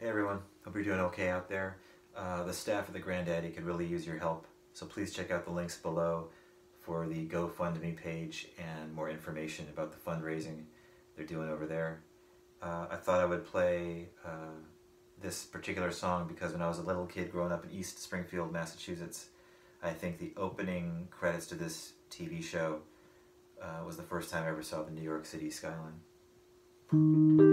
Hey everyone, hope you're doing okay out there. Uh, the staff of the Granddaddy could really use your help, so please check out the links below for the GoFundMe page and more information about the fundraising they're doing over there. Uh, I thought I would play uh, this particular song because when I was a little kid growing up in East Springfield, Massachusetts, I think the opening credits to this TV show uh, was the first time I ever saw the New York City skyline.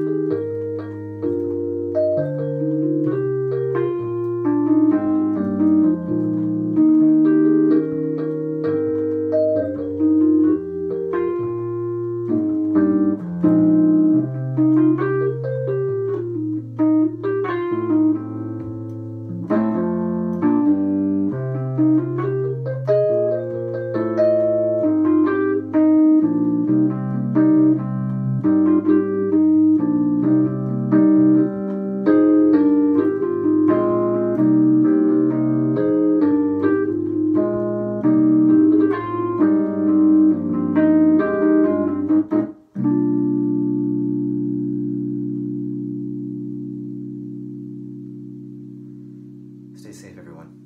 stay safe, everyone.